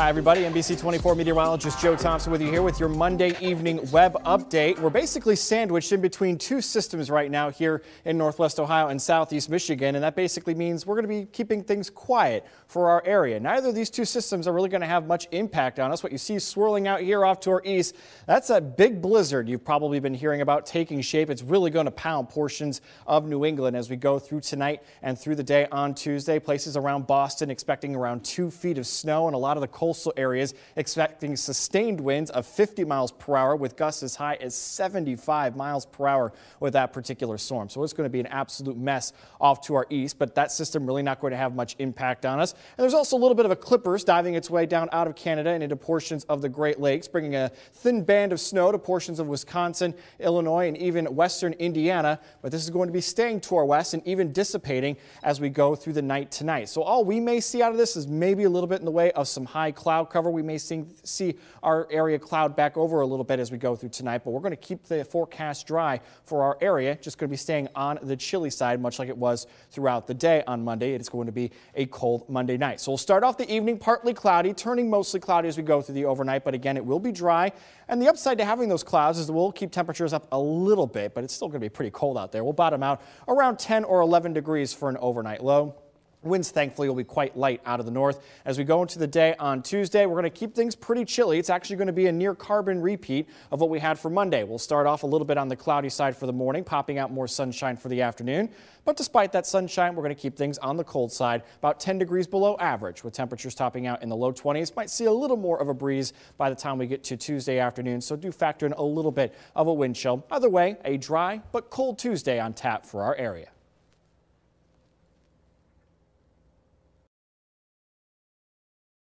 Hi, everybody. NBC 24 meteorologist Joe Thompson with you here with your Monday evening web update. We're basically sandwiched in between two systems right now here in Northwest Ohio and Southeast Michigan, and that basically means we're going to be keeping things quiet for our area. Neither of these two systems are really going to have much impact on us. What you see swirling out here off to our east, that's a big blizzard you've probably been hearing about taking shape. It's really going to pound portions of New England as we go through tonight and through the day on Tuesday. Places around Boston expecting around two feet of snow and a lot of the cold coastal areas expecting sustained winds of 50 miles per hour with gusts as high as 75 miles per hour with that particular storm. So it's going to be an absolute mess off to our east, but that system really not going to have much impact on us. And there's also a little bit of a clippers diving its way down out of Canada and into portions of the Great Lakes, bringing a thin band of snow to portions of Wisconsin, Illinois, and even western Indiana. But this is going to be staying to our west and even dissipating as we go through the night tonight. So all we may see out of this is maybe a little bit in the way of some high cloud cover. We may see, our area cloud back over a little bit as we go through tonight, but we're going to keep the forecast dry for our area. Just going to be staying on the chilly side, much like it was throughout the day on Monday. It is going to be a cold Monday night. So we'll start off the evening partly cloudy, turning mostly cloudy as we go through the overnight, but again, it will be dry. And the upside to having those clouds is we'll keep temperatures up a little bit, but it's still going to be pretty cold out there. We'll bottom out around 10 or 11 degrees for an overnight low. Winds, thankfully, will be quite light out of the north. As we go into the day on Tuesday, we're going to keep things pretty chilly. It's actually going to be a near carbon repeat of what we had for Monday. We'll start off a little bit on the cloudy side for the morning, popping out more sunshine for the afternoon. But despite that sunshine, we're going to keep things on the cold side, about 10 degrees below average, with temperatures topping out in the low 20s. Might see a little more of a breeze by the time we get to Tuesday afternoon, so do factor in a little bit of a wind chill. Either way, a dry but cold Tuesday on tap for our area.